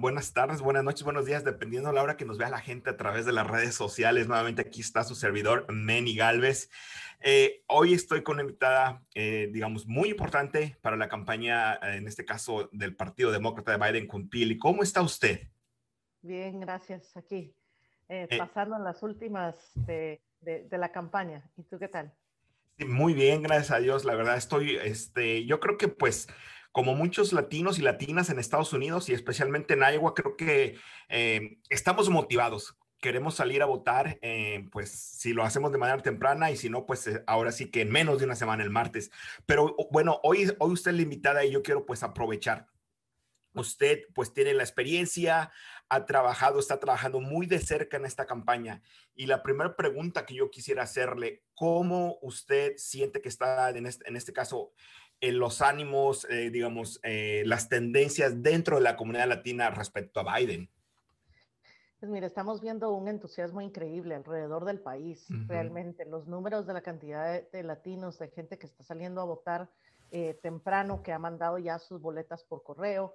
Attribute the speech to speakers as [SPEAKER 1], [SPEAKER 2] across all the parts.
[SPEAKER 1] Buenas tardes, buenas noches, buenos días, dependiendo de la hora que nos vea la gente a través de las redes sociales. Nuevamente aquí está su servidor, Meni Galvez. Eh, hoy estoy con una invitada, eh, digamos, muy importante para la campaña, eh, en este caso, del Partido Demócrata de Biden con Pili. ¿Cómo está usted?
[SPEAKER 2] Bien, gracias. Aquí, pasando en las últimas de, de, la campaña. ¿Y tú qué tal?
[SPEAKER 1] Sí, muy bien, gracias a Dios. La verdad, estoy, este, yo creo que pues como muchos latinos y latinas en Estados Unidos y especialmente en Iowa, creo que eh, estamos motivados. Queremos salir a votar, eh, pues si lo hacemos de manera temprana y si no, pues eh, ahora sí que en menos de una semana, el martes. Pero bueno, hoy, hoy usted es la invitada y yo quiero pues aprovechar. Usted pues tiene la experiencia, ha trabajado, está trabajando muy de cerca en esta campaña. Y la primera pregunta que yo quisiera hacerle, ¿cómo usted siente que está en este, en este caso los ánimos, eh, digamos, eh, las tendencias dentro de la comunidad latina respecto a Biden?
[SPEAKER 2] Pues mira, estamos viendo un entusiasmo increíble alrededor del país, realmente. Los números de la cantidad de, latinos, de gente que está saliendo a votar eh, temprano, que ha mandado ya sus boletas por correo,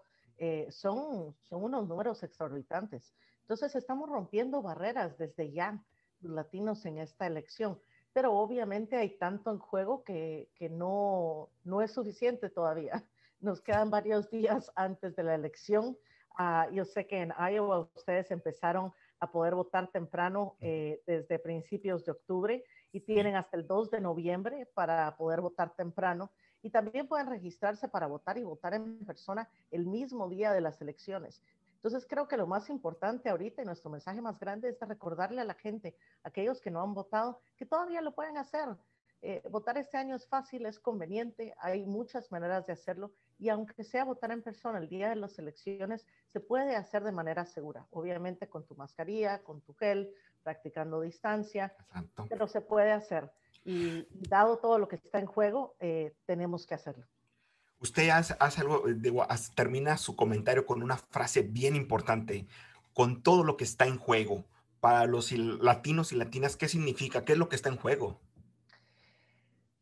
[SPEAKER 2] son, son unos números exorbitantes. Entonces, estamos rompiendo barreras desde ya, los latinos en esta elección pero obviamente hay tanto en juego que, que no, no es suficiente todavía. Nos quedan varios días antes de la elección. Uh, yo sé que en Iowa ustedes empezaron a poder votar temprano eh, desde principios de octubre y tienen hasta el 2 de noviembre para poder votar temprano. Y también pueden registrarse para votar y votar en persona el mismo día de las elecciones. Entonces creo que lo más importante ahorita y nuestro mensaje más grande es recordarle a la gente, aquellos que no han votado, que todavía lo pueden hacer. Eh, votar este año es fácil, es conveniente, hay muchas maneras de hacerlo y aunque sea votar en persona el día de las elecciones, se puede hacer de manera segura, obviamente con tu mascarilla, con tu gel, practicando distancia, pero se puede hacer. Y dado todo lo que está en juego, eh, tenemos que hacerlo.
[SPEAKER 1] Usted hace, algo, eh, termina su comentario con una frase bien importante, con todo lo que está en juego. Para los latinos y latinas, ¿qué significa? ¿Qué es lo que está en juego?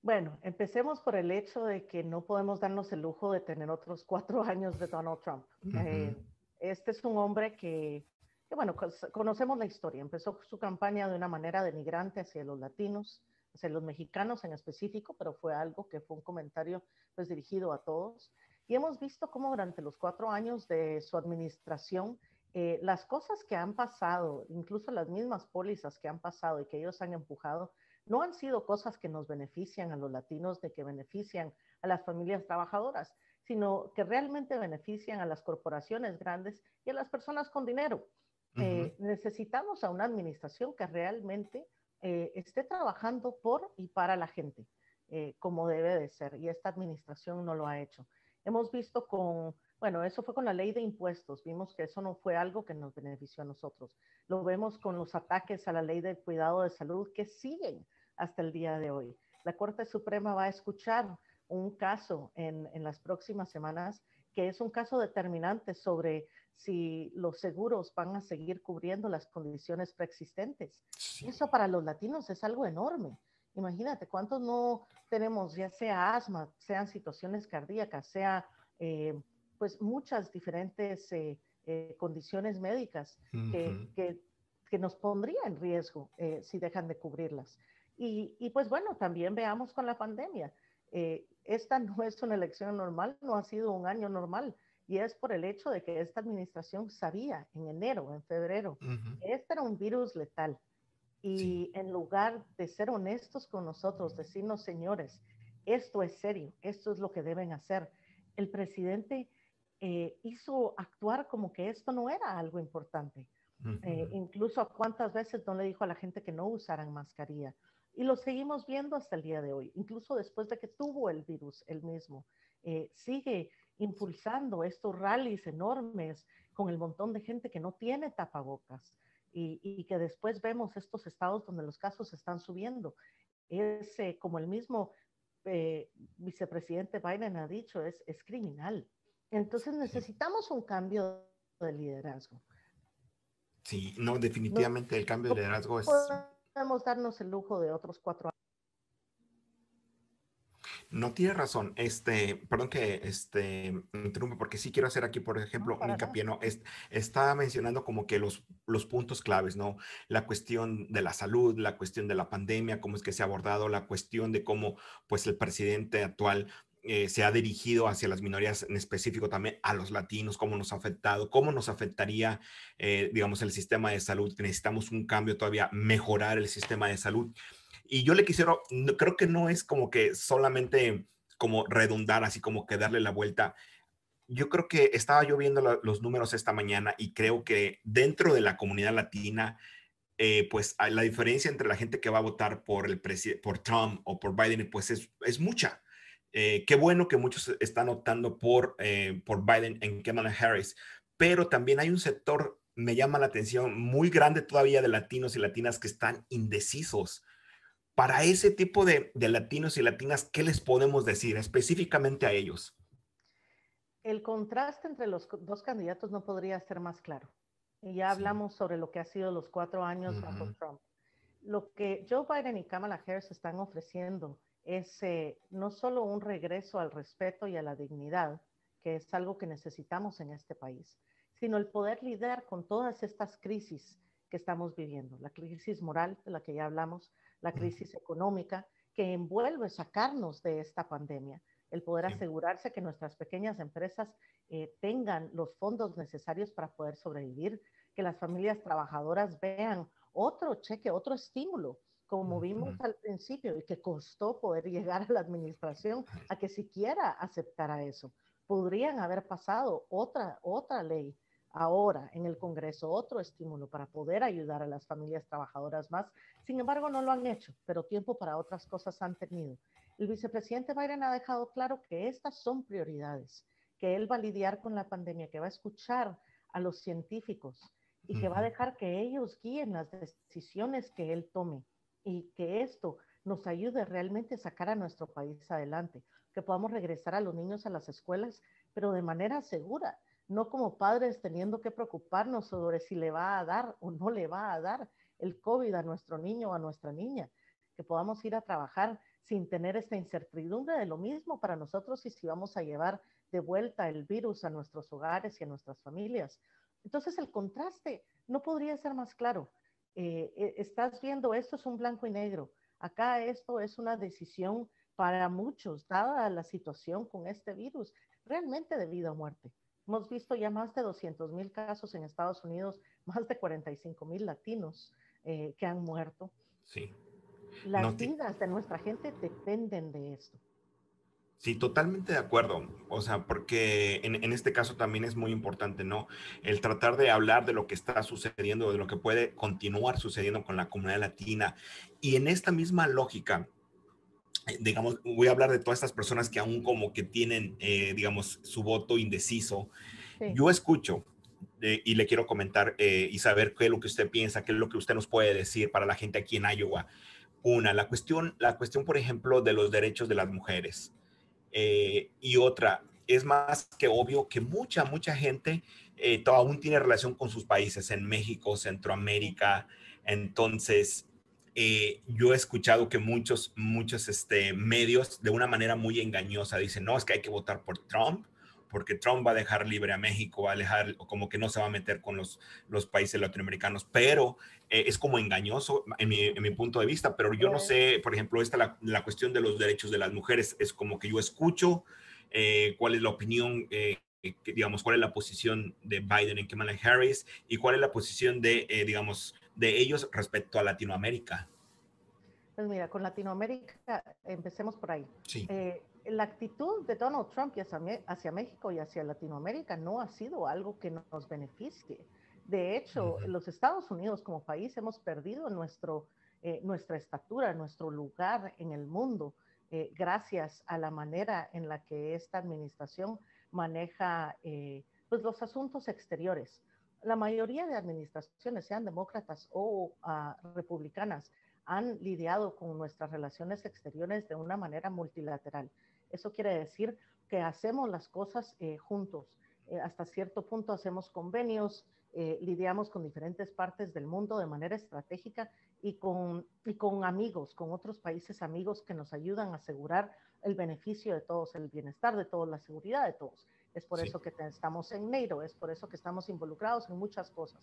[SPEAKER 2] Bueno, empecemos por el hecho de que no podemos darnos el lujo de tener otros cuatro años de Donald Trump. Eh, este es un hombre que, que, bueno, conocemos la historia. Empezó su campaña de una manera denigrante hacia los latinos los mexicanos en específico, pero fue algo que fue un comentario pues dirigido a todos. Y hemos visto cómo durante los cuatro años de su administración, eh, las cosas que han pasado, incluso las mismas pólizas que han pasado y que ellos han empujado, no han sido cosas que nos benefician a los latinos, de que benefician a las familias trabajadoras, sino que realmente benefician a las corporaciones grandes y a las personas con dinero. Eh, necesitamos a una administración que realmente eh, esté trabajando por y para la gente, eh, como debe de ser. Y esta administración no lo ha hecho. Hemos visto con, bueno, eso fue con la ley de impuestos. Vimos que eso no fue algo que nos benefició a nosotros. Lo vemos con los ataques a la ley de cuidado de salud que siguen hasta el día de hoy. La Corte Suprema va a escuchar un caso en, en las próximas semanas que es un caso determinante sobre si los seguros van a seguir cubriendo las condiciones preexistentes. Eso para los latinos es algo enorme. Imagínate cuántos no tenemos, ya sea asma, sean situaciones cardíacas, sea eh, pues muchas diferentes eh, eh, condiciones médicas que, que, que, nos pondría en riesgo si dejan de cubrirlas. Y, y, pues bueno, también veamos con la pandemia. esta no es una elección normal, no ha sido un año normal y es por el hecho de que esta administración sabía en enero, en febrero, que este era un virus letal. Y en lugar de ser honestos con nosotros, decirnos, señores, esto es serio, esto es lo que deben hacer, el presidente eh, hizo actuar como que esto no era algo importante. Eh, incluso a cuántas veces no le dijo a la gente que no usaran mascarilla. Y lo seguimos viendo hasta el día de hoy, incluso después de que tuvo el virus el mismo. Eh, sigue impulsando estos rallies enormes con el montón de gente que no tiene tapabocas y, que después vemos estos estados donde los casos están subiendo. Es eh, como el mismo eh, vicepresidente Biden ha dicho, es, es criminal. Entonces necesitamos un cambio de liderazgo.
[SPEAKER 1] Sí, no, definitivamente el cambio de liderazgo es...
[SPEAKER 2] Podemos darnos el lujo de otros cuatro
[SPEAKER 1] No tiene razón. Este, perdón que este interrumpa, porque sí quiero hacer aquí, por ejemplo, un hincapié. ¿no? está mencionando como que los, los puntos claves, ¿no? La cuestión de la salud, la cuestión de la pandemia, cómo es que se ha abordado, la cuestión de cómo, pues, el presidente actual eh, se ha dirigido hacia las minorías, en específico también a los latinos, cómo nos ha afectado, cómo nos afectaría, eh, digamos, el sistema de salud. Necesitamos un cambio todavía, mejorar el sistema de salud. Y yo le quisiera, creo que no es como que solamente como redundar, así como que darle la vuelta. Yo creo que estaba yo viendo los números esta mañana y creo que dentro de la comunidad latina, eh, pues la diferencia entre la gente que va a votar por, el por Trump o por Biden, pues es, es mucha. Eh, qué bueno que muchos están optando por, eh, por Biden en Kamala Harris, pero también hay un sector, me llama la atención, muy grande todavía de latinos y latinas que están indecisos para ese tipo de, latinos y latinas, ¿qué les podemos decir específicamente a ellos?
[SPEAKER 2] El contraste entre los dos candidatos no podría ser más claro. Y ya hablamos sobre lo que ha sido los cuatro años bajo Trump. Lo que Joe Biden y Kamala Harris están ofreciendo es eh, no solo un regreso al respeto y a la dignidad, que es algo que necesitamos en este país, sino el poder lidiar con todas estas crisis que estamos viviendo, la crisis moral de la que ya hablamos, la crisis económica que envuelve sacarnos de esta pandemia, el poder asegurarse que nuestras pequeñas empresas eh, tengan los fondos necesarios para poder sobrevivir, que las familias trabajadoras vean otro cheque, otro estímulo, como vimos al principio, y que costó poder llegar a la administración a que siquiera aceptara eso. Podrían haber pasado otra, otra ley ahora en el Congreso otro estímulo para poder ayudar a las familias trabajadoras más. Sin embargo, no lo han hecho, pero tiempo para otras cosas han tenido. El vicepresidente Biden ha dejado claro que estas son prioridades, que él va a lidiar con la pandemia, que va a escuchar a los científicos y que va a dejar que ellos guíen las decisiones que él tome y que esto nos ayude realmente a sacar a nuestro país adelante, que podamos regresar a los niños a las escuelas, pero de manera segura, no como padres teniendo que preocuparnos sobre si le va a dar o no le va a dar el COVID a nuestro niño o a nuestra niña, que podamos ir a trabajar sin tener esta incertidumbre de lo mismo para nosotros y si vamos a llevar de vuelta el virus a nuestros hogares y a nuestras familias. Entonces el contraste no podría ser más claro. Eh, eh, estás viendo, esto es un blanco y negro. Acá esto es una decisión para muchos, dada la situación con este virus, realmente de vida o muerte. Hemos visto ya más de 200 mil casos en Estados Unidos, más de 45 mil latinos eh, que han muerto.
[SPEAKER 1] Sí.
[SPEAKER 2] Las vidas de nuestra gente dependen de esto.
[SPEAKER 1] Sí, totalmente de acuerdo. O sea, porque en, en, este caso también es muy importante, ¿no? El tratar de hablar de lo que está sucediendo, de lo que puede continuar sucediendo con la comunidad latina. Y en esta misma lógica, digamos, voy a hablar de todas estas personas que aún como que tienen, eh, digamos, su voto indeciso. Yo escucho eh, y le quiero comentar y saber qué es lo que usted piensa, qué es lo que usted nos puede decir para la gente aquí en Iowa. Una, la cuestión, la cuestión, por ejemplo, de los derechos de las mujeres. y otra, es más que obvio que mucha, mucha gente aún tiene relación con sus países en México, Centroamérica. Entonces, eh, yo he escuchado que muchos, muchos este, medios de una manera muy engañosa dicen, no, es que hay que votar por Trump, porque Trump va a dejar libre a México, va a dejar, como que no se va a meter con los, los países latinoamericanos, pero eh, es como engañoso en mi, en mi, punto de vista, pero yo no sé, por ejemplo, esta la, la, cuestión de los derechos de las mujeres, es como que yo escucho eh, cuál es la opinión digamos, cuál es la posición de Biden en Kamala Harris y cuál es la posición de, digamos, de ellos respecto a Latinoamérica?
[SPEAKER 2] Pues mira, con Latinoamérica, empecemos por ahí.
[SPEAKER 1] Sí.
[SPEAKER 2] Eh, la actitud de Donald Trump hacia, hacia, México y hacia Latinoamérica no ha sido algo que nos beneficie. De hecho, los Estados Unidos como país hemos perdido nuestro, eh, nuestra estatura, nuestro lugar en el mundo, eh, gracias a la manera en la que esta administración maneja pues los asuntos exteriores la mayoría de administraciones, sean demócratas o ah, republicanas, han lidiado con nuestras relaciones exteriores de una manera multilateral. Eso quiere decir que hacemos las cosas eh, juntos. Eh, hasta cierto punto hacemos convenios, eh, lidiamos con diferentes partes del mundo de manera estratégica y con, y con amigos, con otros países amigos que nos ayudan a asegurar el beneficio de todos, el bienestar de todos, la seguridad de todos. Es por eso que estamos en NATO, es por eso que estamos involucrados en muchas cosas.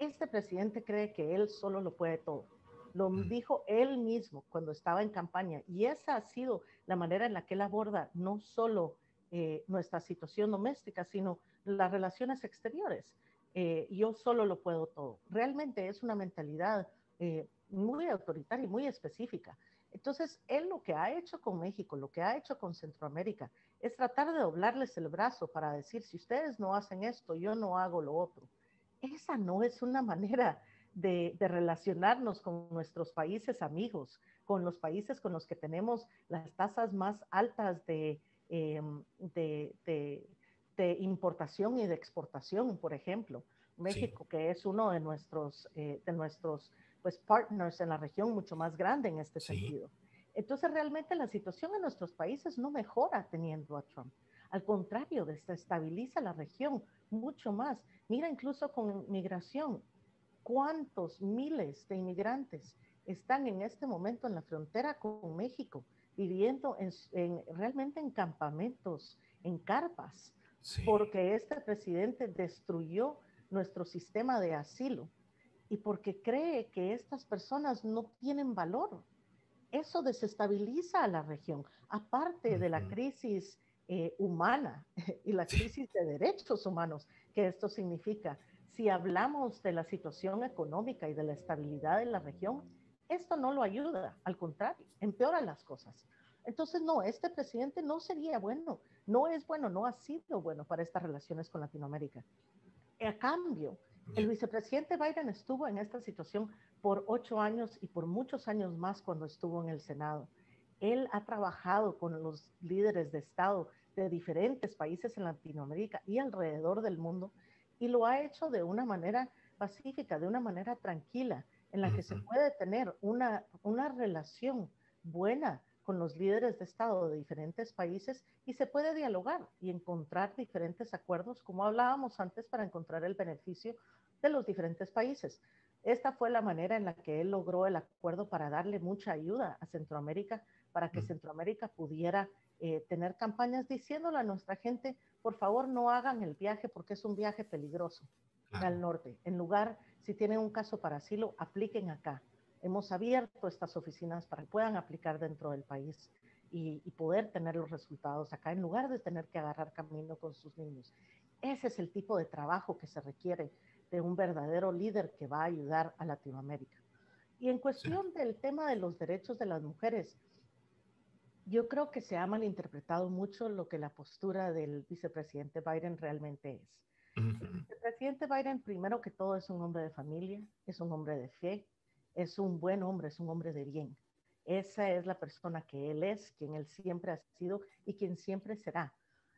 [SPEAKER 2] Este presidente cree que él solo lo puede todo. Lo dijo él mismo cuando estaba en campaña y esa ha sido la manera en la que él aborda no solo eh, nuestra situación doméstica, sino las relaciones exteriores. Eh, yo solo lo puedo todo. Realmente es una mentalidad eh, muy autoritaria y muy específica. Entonces, él lo que ha hecho con México, lo que ha hecho con Centroamérica, es tratar de doblarles el brazo para decir, si ustedes no hacen esto, yo no hago lo otro. Esa no es una manera de, relacionarnos con nuestros países amigos, con los países con los que tenemos las tasas más altas de, em, de, importación y de exportación, por ejemplo. México, que es uno de nuestros, eh, de nuestros pues partners en la región mucho más grande en este sentido. Entonces realmente la situación en nuestros países no mejora teniendo a Trump. Al contrario, desestabiliza la región mucho más. Mira incluso con migración, cuántos miles de inmigrantes están en este momento en la frontera con México, viviendo en, realmente en campamentos, en carpas, porque este presidente destruyó nuestro sistema de asilo y porque cree que estas personas no tienen valor. Eso desestabiliza a la región, aparte de la crisis eh, humana y la crisis de derechos humanos que esto significa. Si hablamos de la situación económica y de la estabilidad de la región, esto no lo ayuda, al contrario, empeora las cosas. Entonces, no, este presidente no sería bueno, no es bueno, no ha sido bueno para estas relaciones con Latinoamérica. A cambio, el vicepresidente Biden estuvo en esta situación por ocho años y por muchos años más cuando estuvo en el Senado. Él ha trabajado con los líderes de Estado de diferentes países en Latinoamérica y alrededor del mundo y lo ha hecho de una manera pacífica, de una manera tranquila, en la que se puede tener una, una relación buena con los líderes de Estado de diferentes países y se puede dialogar y encontrar diferentes acuerdos, como hablábamos antes, para encontrar el beneficio de los diferentes países. Esta fue la manera en la que él logró el acuerdo para darle mucha ayuda a Centroamérica, para que Centroamérica pudiera eh, tener campañas diciéndole a nuestra gente, por favor no hagan el viaje porque es un viaje peligroso al norte. En lugar, si tienen un caso para asilo, apliquen acá hemos abierto estas oficinas para que puedan aplicar dentro del país y, poder tener los resultados acá en lugar de tener que agarrar camino con sus niños. Ese es el tipo de trabajo que se requiere de un verdadero líder que va a ayudar a Latinoamérica. Y en cuestión del tema de los derechos de las mujeres, yo creo que se ha malinterpretado mucho lo que la postura del vicepresidente Biden realmente es. El vicepresidente Biden, primero que todo, es un hombre de familia, es un hombre de fe, es un buen hombre, es un hombre de bien. Esa es la persona que él es, quien él siempre ha sido y quien siempre será.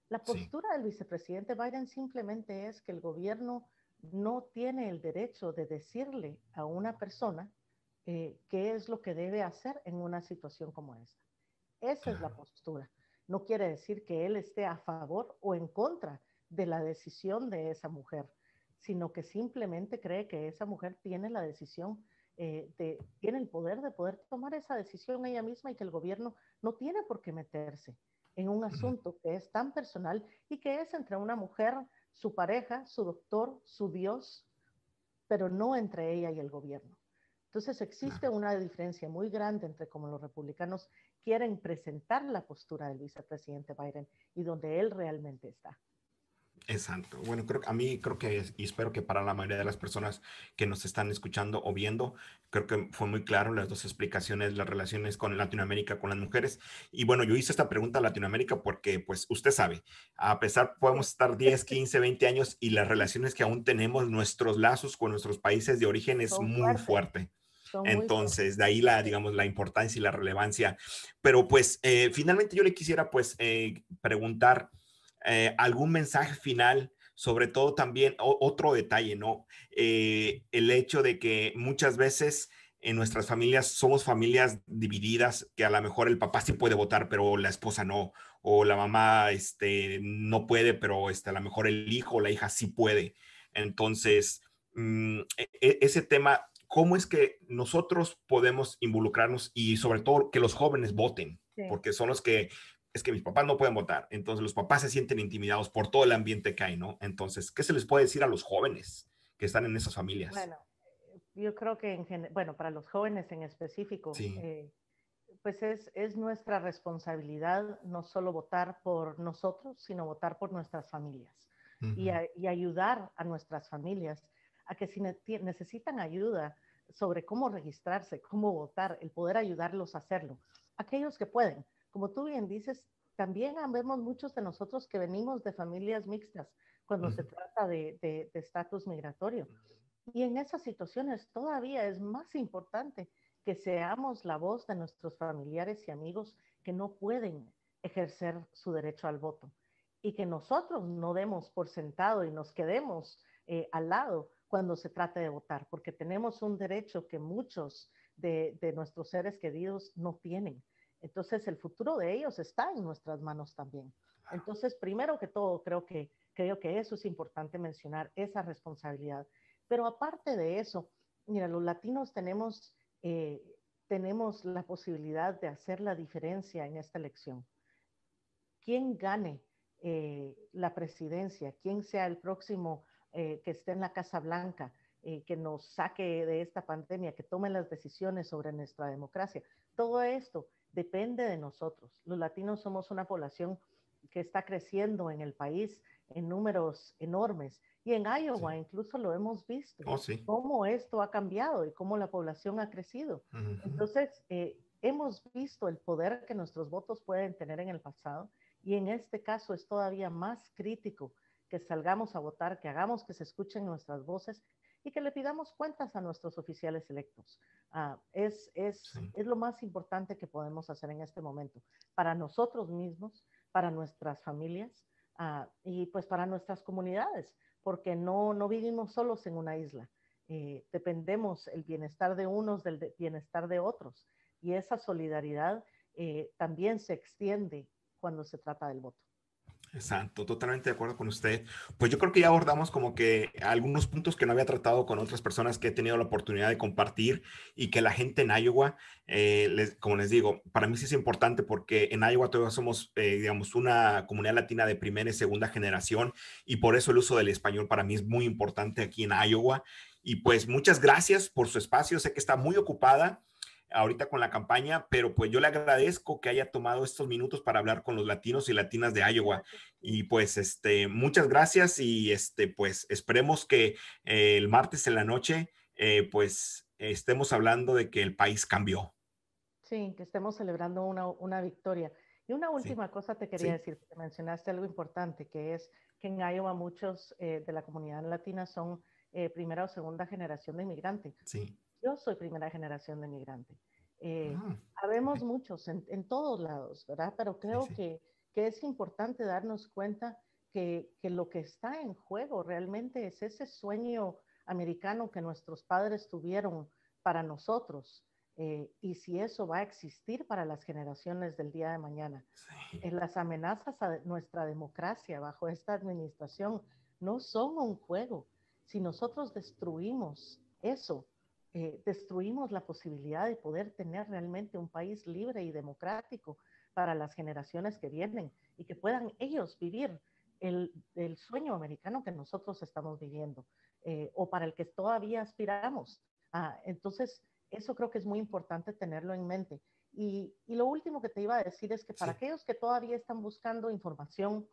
[SPEAKER 2] La postura del vicepresidente Biden simplemente es que el gobierno no tiene el derecho de decirle a una persona eh, qué es lo que debe hacer en una situación como esta. Esa es la postura. No quiere decir que él esté a favor o en contra de la decisión de esa mujer, sino que simplemente cree que esa mujer tiene la decisión eh, tiene el poder de poder tomar esa decisión ella misma y que el gobierno no tiene por qué meterse en un asunto que es tan personal y que es entre una mujer, su pareja, su doctor, su Dios, pero no entre ella y el gobierno. Entonces existe una diferencia muy grande entre cómo los republicanos quieren presentar la postura del vicepresidente Biden y donde él realmente está.
[SPEAKER 1] Exacto. Bueno, creo que a mí creo que y espero que para la mayoría de las personas que nos están escuchando o viendo, creo que fue muy claro las dos explicaciones, las relaciones con Latinoamérica, con las mujeres. Y bueno, yo hice esta pregunta a Latinoamérica porque, pues, usted sabe, a pesar podemos estar 10, 15, 20 años y las relaciones que aún tenemos, nuestros lazos con nuestros países de origen es muy fuerte. Entonces, de ahí la, digamos, la importancia y la relevancia. Pero pues, eh, finalmente yo le quisiera, pues, eh, preguntar eh, algún mensaje final, sobre todo también otro detalle, ¿no? Eh, el hecho de que muchas veces en nuestras familias somos familias divididas, que a lo mejor el papá sí puede votar, pero la esposa no, o la mamá este, no puede, pero este, a lo mejor el hijo o la hija sí puede. Entonces, mm, e, ese tema, ¿cómo es que nosotros podemos involucrarnos y sobre todo que los jóvenes voten? Porque son los que es que mis papás no pueden votar. Entonces los papás se sienten intimidados por todo el ambiente que hay, ¿no? Entonces, ¿qué se les puede decir a los jóvenes que están en esas familias?
[SPEAKER 2] Bueno, yo creo que, en bueno, para los jóvenes en específico, eh, pues es, es, nuestra responsabilidad no solo votar por nosotros, sino votar por nuestras familias y, y, ayudar a nuestras familias a que si necesitan ayuda sobre cómo registrarse, cómo votar, el poder ayudarlos a hacerlo. Aquellos que pueden, como tú bien dices, también vemos muchos de nosotros que venimos de familias mixtas cuando se trata de estatus migratorio. Y en esas situaciones todavía es más importante que seamos la voz de nuestros familiares y amigos que no pueden ejercer su derecho al voto y que nosotros no demos por sentado y nos quedemos eh, al lado cuando se trate de votar, porque tenemos un derecho que muchos de, de nuestros seres queridos no tienen. Entonces, el futuro de ellos está en nuestras manos también. Entonces, primero que todo, creo que, creo que eso es importante mencionar, esa responsabilidad. Pero aparte de eso, mira, los latinos tenemos, eh, tenemos la posibilidad de hacer la diferencia en esta elección. Quien gane eh, la presidencia, quien sea el próximo eh, que esté en la Casa Blanca, que nos saque de esta pandemia, que tome las decisiones sobre nuestra democracia, todo esto depende de nosotros. Los latinos somos una población que está creciendo en el país en números enormes. Y en Iowa incluso lo hemos visto, oh, cómo esto ha cambiado y cómo la población ha crecido. Entonces, eh, hemos visto el poder que nuestros votos pueden tener en el pasado y en este caso es todavía más crítico que salgamos a votar, que hagamos que se escuchen nuestras voces y que le pidamos cuentas a nuestros oficiales electos. Ah, es, es, es lo más importante que podemos hacer en este momento, para nosotros mismos, para nuestras familias ah, y pues para nuestras comunidades, porque no, no vivimos solos en una isla. Eh, dependemos el bienestar de unos del bienestar de otros y esa solidaridad eh, también se extiende cuando se trata del voto.
[SPEAKER 1] Exacto, totalmente de acuerdo con usted. Pues yo creo que ya abordamos como que algunos puntos que no había tratado con otras personas que he tenido la oportunidad de compartir y que la gente en Iowa, eh, como les digo, para mí sí es importante porque en Iowa todavía somos, eh, digamos, una comunidad latina de primera y segunda generación y por eso el uso del español para mí es muy importante aquí en Iowa. Y pues muchas gracias por su espacio, sé que está muy ocupada ahorita con la campaña, pero pues yo le agradezco que haya tomado estos minutos para hablar con los latinos y latinas de Iowa. Y pues este, muchas gracias y este, pues esperemos que eh, el martes en la noche, eh, pues estemos hablando de que el país cambió.
[SPEAKER 2] Sí, que estemos celebrando una, una victoria. Y una última cosa te quería decir, porque mencionaste algo importante, que es que en Iowa muchos eh, de la comunidad latina son primera o segunda generación de inmigrantes.
[SPEAKER 1] Sí.
[SPEAKER 2] Yo soy primera generación de migrante. Eh, ah, habemos muchos en, en, todos lados, ¿verdad? Pero creo Que, que, es importante darnos cuenta que, que, lo que está en juego realmente es ese sueño americano que nuestros padres tuvieron para nosotros. Eh, y si eso va a existir para las generaciones del día de mañana. Eh, las amenazas a nuestra democracia bajo esta administración no son un juego. Si nosotros destruimos eso, eh, destruimos la posibilidad de poder tener realmente un país libre y democrático para las generaciones que vienen y que puedan ellos vivir el, el sueño americano que nosotros estamos viviendo eh, o para el que todavía aspiramos. Ah, entonces, eso creo que es muy importante tenerlo en mente. Y, y, lo último que te iba a decir es que para aquellos que todavía están buscando información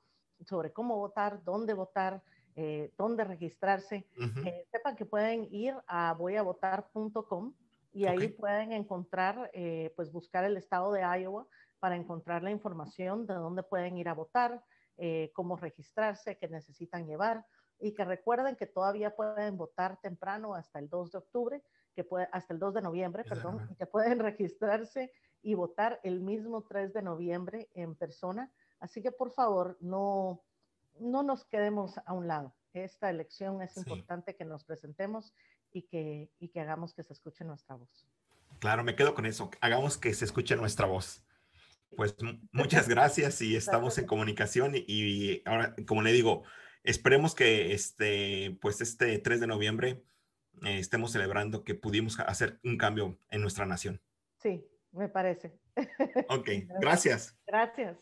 [SPEAKER 2] sobre cómo votar, dónde votar, eh, dónde registrarse, eh, sepan que pueden ir a voyavotar.com y ahí pueden encontrar, eh, pues buscar el estado de Iowa para encontrar la información de dónde pueden ir a votar, cómo registrarse, qué necesitan llevar y que recuerden que todavía pueden votar temprano hasta el 2 de octubre, que puede, hasta el 2 de noviembre, perdón, que pueden registrarse y votar el mismo 3 de noviembre en persona. Así que por favor, no, no nos quedemos a un lado. Esta elección es importante que nos presentemos y que, y que hagamos que se escuche nuestra voz.
[SPEAKER 1] Claro, me quedo con eso. Hagamos que se escuche nuestra voz. Pues muchas gracias y estamos en comunicación y, ahora, como le digo, esperemos que este, pues este 3 de noviembre eh, estemos celebrando que pudimos hacer un cambio en nuestra nación.
[SPEAKER 2] Sí, me parece.
[SPEAKER 1] Ok, gracias.
[SPEAKER 2] Gracias.